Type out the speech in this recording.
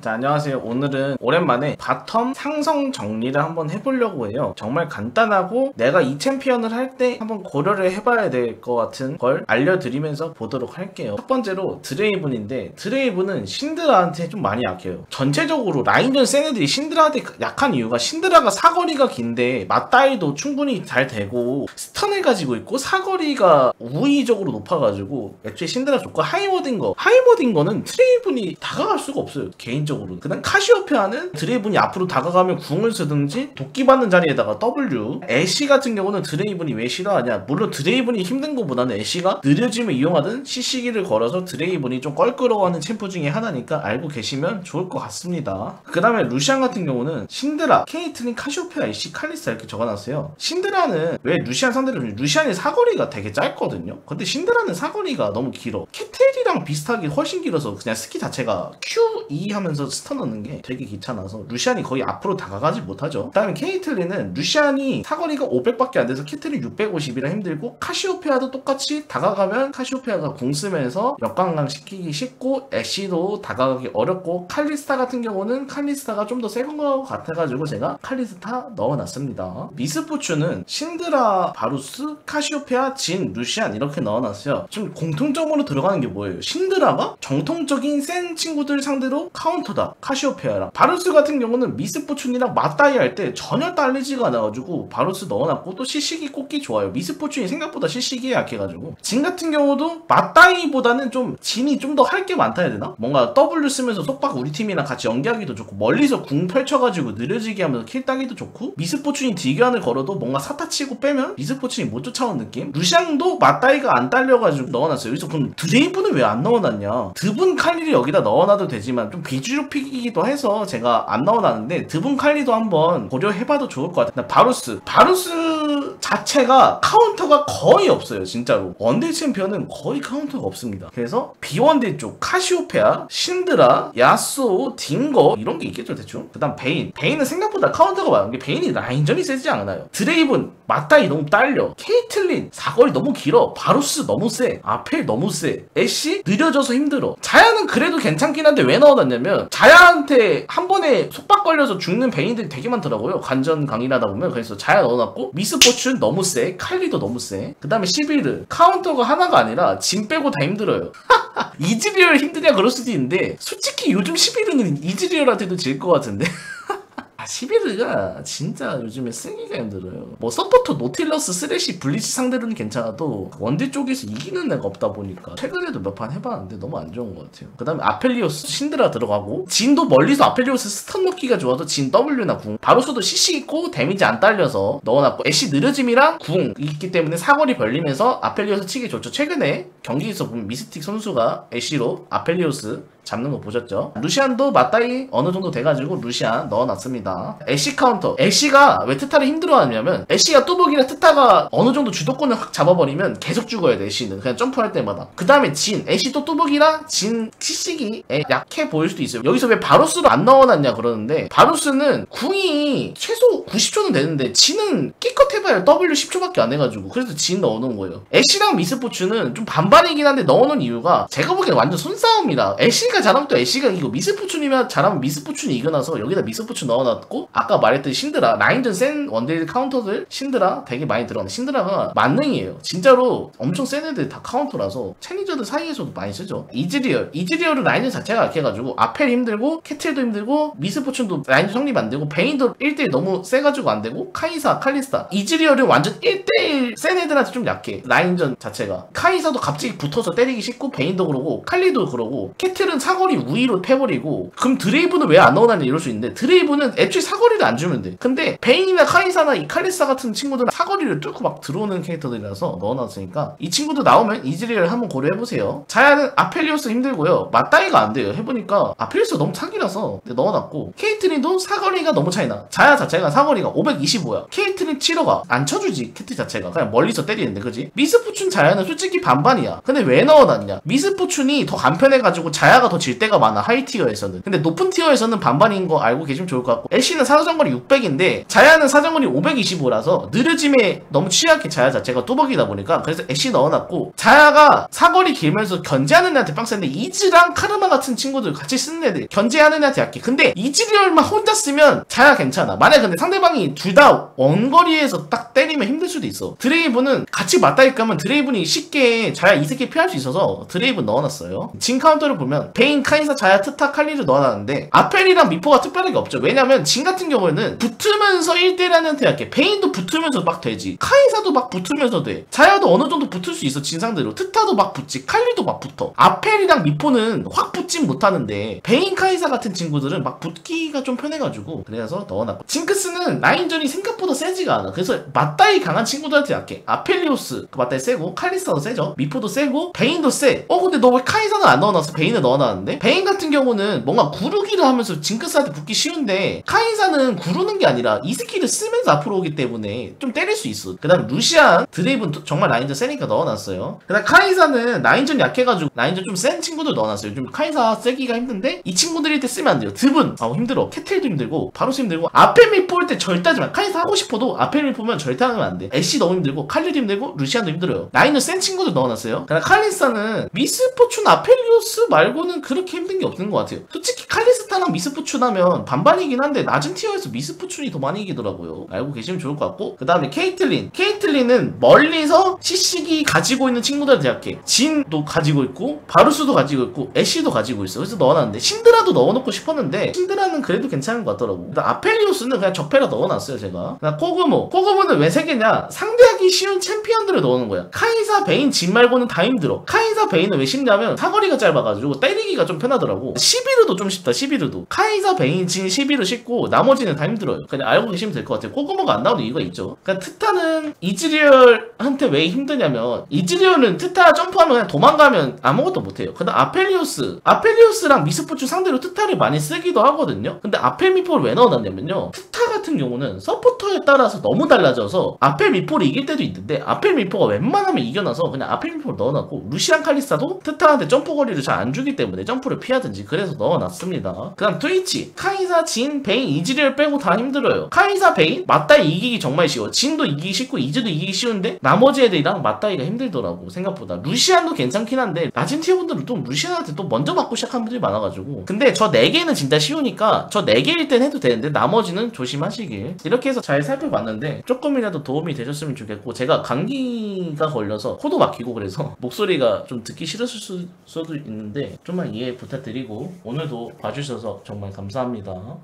자, 안녕하세요. 오늘은 오랜만에 바텀 상성 정리를 한번 해보려고 해요. 정말 간단하고 내가 이 챔피언을 할 때 한번 고려를 해봐야 될 것 같은 걸 알려드리면서 보도록 할게요. 첫 번째로 드레이븐인데 드레이븐은 신드라한테 좀 많이 약해요. 전체적으로 라인전 센 애들이 신드라한테 약한 이유가 신드라가 사거리가 긴데 맞다이도 충분히 잘 되고 stun을 가지고 있고 사거리가 우위적으로 높아가지고 애초에 신드라 좋고 하이워드인 거 하이워드인 거는 드레이븐이 다가갈 수가 없어요. 개인적으로. 그 다음 카시오페아는 드레이븐이 앞으로 다가가면 궁을 쓰든지 도끼 받는 자리에다가 W. 애쉬 같은 경우는 드레이븐이 왜 싫어하냐? 물론 드레이븐이 힘든 것보다는 애쉬가 느려짐을 이용하든 CC기를 걸어서 드레이븐이 좀 껄끄러워하는 챔프 중에 하나니까 알고 계시면 좋을 것 같습니다. 그 다음에 루시안 같은 경우는 신드라, 케이틀린, 카시오페아, 애쉬, 칼리스타 이렇게 적어놨어요. 신드라는 왜 루시안 상대로 루시안의 사거리가 되게 짧거든요. 근데 신드라는 사거리가 너무 길어. 케틀이랑 비슷하게 훨씬 길어서 그냥 스킬 자체가 QE 하면서 stun 넣는 게 되게 귀찮아서 루시안이 거의 앞으로 다가가지 못하죠. 그 다음에 케이틀린은 루시안이 사거리가 500밖에 안 돼서 케이틀린 650이라 힘들고 카시오페아도 똑같이 다가가면 카시오페아가 궁 쓰면서 역관광 시키기 쉽고 애쉬도 다가가기 어렵고 칼리스타 같은 경우는 칼리스타가 좀 더 세건 것 같아가지고 제가 칼리스타 넣어놨습니다. 미스포츈은 신드라, 바루스, 카시오페아, 진, 루시안 이렇게 넣어놨어요. 좀 공통점으로 들어가는 게 뭐예요? 신드라가 정통적인 센 친구들 상대로 카운터 다. 카시오페아랑. 바루스 같은 경우는 미스포춘이랑 맞다이 할 때 전혀 딸리지가 않아가지고 바루스 넣어놨고 또 CC기 꼽기 좋아요. 미스포춘이 생각보다 CC기 약해가지고. 진 같은 경우도 맞다이보다는 좀 진이 좀 더 할 게 많다 해야 되나? 뭔가 W 쓰면서 속박 우리 팀이랑 같이 연계하기도 좋고 멀리서 궁 펼쳐가지고 느려지게 하면서 kill 따기도 좋고 미스포춘이 디견을 걸어도 뭔가 사타 치고 빼면 미스포춘이 못 쫓아온 느낌? 루시안도 맞다이가 안 딸려가지고 넣어놨어요. 여기서 그럼 드레이븐은 왜 안 넣어놨냐? 드븐 칼리를 여기다 넣어놔도 되지만 좀 비주류 pick이기도 해서 제가 안 넣어놨는데 드븐 칼리도 한번 고려해봐도 좋을 것 같아요. 바루스. 바루스 자체가 카운터가 거의 없어요 진짜로. 원딜 챔피언은 거의 카운터가 없습니다. 그래서 비원딜 쪽 카시오페아 신드라 야스오 딩거 이런 게 있겠죠 대충? 그 다음 베인. 베인은 생각보다 카운터가 많은 게 베인이 라인전이 세지 않아요. 드레이븐 맞다이 너무 딸려. 케이틀린 사거리 너무 길어. 바루스 너무 세. 아펠 너무 세. 애쉬 느려져서 힘들어. 자야는 그래도 괜찮긴 한데 왜 넣어놨냐면 자야한테 한 번에 속박 걸려서 죽는 베인들이 되게 많더라고요. 관전 강의하다 보면. 그래서 자야 넣어놨고 미스포춘 너무 세 칼리도 너무 세 그 다음에 시비르 카운터가 하나가 아니라 진 빼고 다 힘들어요. 이즈리얼 힘드냐? 그럴 수도 있는데 솔직히 요즘 시비르는 이즈리얼한테도 질 것 같은데 아, 시비르가 진짜 요즘에 쓰기가 힘들어요. 뭐 서포터 노틸러스 쓰레쉬 블리치 상대로는 괜찮아도 원딜 쪽에서 이기는 애가 없다 보니까 최근에도 몇 판 해봤는데 너무 안 좋은 것 같아요. 그 다음에 아펠리오스 신드라 들어가고 진도 멀리서 아펠리오스 stun 넣기가 좋아서 진 W나 궁 바루스도 CC 있고 데미지 안 딸려서 넣어놨고 애쉬 느려짐이랑 궁 있기 때문에 사거리 벌리면서 아펠리오스 치기 좋죠. 최근에 경기에서 보면 미스틱 선수가 애쉬로 아펠리오스 잡는 거 보셨죠? 루시안도 맞다이 어느 정도 돼가지고 루시안 넣어놨습니다. 애쉬 카운터. 애쉬가 왜 트타를 힘들어하냐면 애쉬가 뚜벅이나 트타가 어느 정도 주도권을 확 잡아버리면 계속 죽어야 돼 애쉬는 그냥 점프할 때마다. 그 다음에 진. 애쉬 또 뚜벅이랑 진 CC기 약해 보일 수도 있어요. 여기서 왜 바루스를 안 넣어놨냐 그러는데 바루스는 궁이 최소 90초는 되는데 진은 기껏 해봐야 W 10초밖에 안 해가지고 그래서 진 넣어놓은 거예요. 애쉬랑 미스포춘은 좀 반반이긴 한데 넣어놓은 이유가 제가 보기엔 완전 손싸움이라 애쉬 가 잘하면 또 애쉬가 이기고 미스포춘이면 잘하면 미스포춘이 이겨놔서 여기다 미스포춘 넣어놨고 아까 말했던 신드라 라인전 센 원딜 카운터들 신드라 되게 많이 들어가는 신드라가 만능이에요. 진짜로 엄청 센 애들 다 카운터라서 챌린저들 사이에서도 많이 쓰죠. 이즈리얼 이즈리얼은 라인전 자체가 약해가지고 아펠 힘들고 캐틀도 힘들고 미스포춘도 라인전 성립 안 되고 베인도 1대1 너무 세가지고 안 되고 카이사 칼리스타. 이즈리얼은 완전 1대1 센 애들한테 좀 약해 라인전 자체가. 카이사도 갑자기 붙어서 때리기 쉽고 베인도 그러고 칼리도 그러고 캐틀은 사거리 우위로 패버리고 그럼 드레이븐은 왜 안 넣어놨냐 이럴 수 있는데 드레이븐은 애초에 사거리를 안 주면 돼. 근데 베인이나 카이사나 이 칼리스타 같은 친구들은 사거리를 뚫고 막 들어오는 캐릭터들이라서 넣어놨으니까 이 친구도 나오면 이즈리얼 한번 고려해보세요. 자야는 아펠리오스 힘들고요. 맞다이가 안 돼요. 해보니까 아펠리오스 너무 사기라서 넣어놨고 케이틀린도 사거리가 너무 차이나. 자야 자체가 사거리가 525야. 케이틀린 7호가 안 쳐주지 캐틀 자체가. 그냥 멀리서 때리는데 그지? 미스포춘 자야는 솔직히 반반이야. 근데 왜 넣어놨냐? 미스포춘이 더 간편해가지고 자야가 더 질 때가 많아 high tier에서는. 근데 높은 tier에서는 반반인 거 알고 계시면 좋을 것 같고 애쉬는 사정거리 600인데 자야는 사정거리 525라서 느려짐에 너무 취약해 자야 자체가 뚜벅이다 보니까. 그래서 애쉬 넣어놨고 자야가 사거리 길면서 견제하는 애한테 빡센데 이즈랑 카르마 같은 친구들 같이 쓰는 애들 견제하는 애한테 약해. 근데 이즈리얼만 혼자 쓰면 자야 괜찮아. 만약 근데 상대방이 둘 다 원거리에서 딱 때리면 힘들 수도 있어. 드레이븐은 같이 맞다이 까면 드레이븐은 쉽게 자야 이새끼 피할 수 있어서 드레이븐 넣어놨어요. 진 카운터를 보면 베인, 카이사, 자야, 트타, 칼리를 넣어놨는데 아펠이랑 미포가 특별하게 없죠. 왜냐면 진 같은 경우에는 붙으면서 1대1하는 한테 약해. 베인도 붙으면서 막 되지. 카이사도 막 붙으면서 돼. 자야도 어느 정도 붙을 수 있어 진 상대로. 트타도 막 붙지. 칼리도 막 붙어. 아펠이랑 미포는 확 붙진 못하는데 베인, 카이사 같은 친구들은 막 붙기가 좀 편해가지고 그래서 넣어놨고. 징크스는 라인전이 생각보다 세지가 않아. 그래서 맞다이 강한 친구들한테 약해. 아펠리오스 그 맞다이 세고 칼리스타도 세죠. 미포도 세고 베인도 세 어 근데 너 왜 카이사는 안 넣어놨어? 베인을 넣어놨 는데? 베인 같은 경우는 뭔가 구르기를 하면서 징크스한테 붙기 쉬운데 카이사는 구르는 게 아니라 E 스킬을 쓰면서 앞으로 오기 때문에 좀 때릴 수 있어. 그 다음 루시안 드레이븐은 또 정말 라인전 세니까 넣어놨어요. 그 다음 카이사는 라인전 약해가지고 라인전 좀 센 친구들 넣어놨어요. 좀 카이사 세기가 힘든데 이 친구들일 때 쓰면 안 돼요. 드븐 아우 힘들어. 캐틀도 힘들고 바루스 힘들고 앞에 미포일 때 절대 하지마. 카이사 하고 싶어도 앞에 미포면 절대 하면 안 돼. 애쉬 너무 힘들고 칼리도 힘들고 루시안도 힘들어요. 라인전 센 친구들 넣어놨어요. 그 다음 칼리스타는 미스 포춘 아펠리오스 말고는 그렇게 힘든 게 없는 것 같아요. 솔직히 칼리스타랑 미스포춘 하면 반반이긴 한데 낮은 tier에서 미스포춘이 더 많이 이기더라고요. 알고 계시면 좋을 것 같고 그 다음에 케이틀린. 케이틀린은 멀리서 시식이 가지고 있는 친구들한테 약해. 진도 가지고 있고 바루스도 가지고 있고 애쉬도 가지고 있어. 그래서 넣어놨는데 신드라도 넣어놓고 싶었는데 신드라는 그래도 괜찮은 것 같더라고. 아펠리오스는 그냥 적폐라 넣어놨어요 제가. 코그모. 코그모는 왜 세 개냐? 상대하기 쉬운 챔피언들을 넣는 거야. 카이사 베인 진 말고는 다 힘들어. 카이사 베인은 왜 쉽냐면 사거리가 짧아가지고 때리기 가 좀 편하더라고. 시비르도 좀 쉽다 시비르도. 카이사 베인 진 시비르 쉽고 나머지는 다 힘들어요. 그냥 알고 계시면 될 것 같아요. 코그모가 안 나오는 이유가 있죠. 그러니까 트타는 이즈리얼한테 왜 힘드냐면 이즈리얼은 트타 점프하면 그냥 도망가면 아무것도 못해요. 근데 아펠리오스. 아펠리오스랑 미스포춘 상대로 트타를 많이 쓰기도 하거든요. 근데 아펠 미포를 왜 넣어놨냐면요. 트타 같은 경우는 서포터에 따라서 너무 달라져서 아펠 미포를 이길 때도 있는데 아펠 미포가 웬만하면 이겨놔서 그냥 아펠 미포를 넣어놨고 루시안 칼리스타도 트타한테 점프 거리를 잘 안 주기 때문에 점프를 피하든지 그래서 넣어놨습니다. 그 다음 트위치. 카이사 진 베인 이즈리얼 빼고 다 힘들어요. 카이사 베인? 맞다이 이기기 정말 쉬워. 진도 이기기 쉽고 이즈도 이기기 쉬운데 나머지 애들이랑 맞다이가 힘들더라고 생각보다. 루시안도 괜찮긴 한데 낮은 tier 분들은 또 루시안한테 또 먼저 맞고 시작한 분들이 많아가지고. 근데 저 4개는 진짜 쉬우니까 저 4개일 땐 해도 되는데 나머지는 조심하시길. 이렇게 해서 잘 살펴봤는데 조금이라도 도움이 되셨으면 좋겠고 제가 감기가 걸려서 코도 막히고 그래서 목소리가 좀 듣기 수- 수도 있는데 좀만 이해 부탁드리고 오늘도 봐주셔서 정말 감사합니다